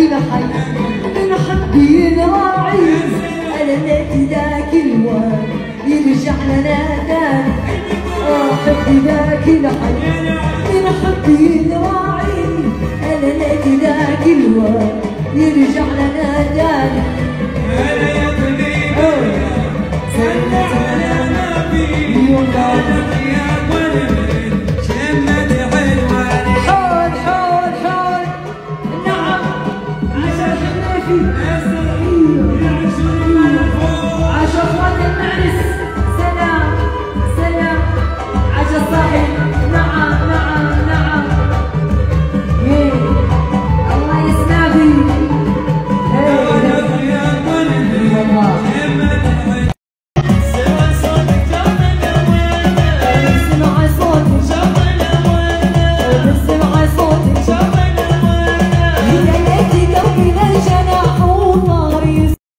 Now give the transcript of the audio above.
كل حد بنحب يراعي أنا نادي ذاك الواد يرجع لنا تاني احب آه، ذاك الحد بنحب يراعي أنا نادي ذاك الواد يرجع لنا تاني عجب صاحي نعم.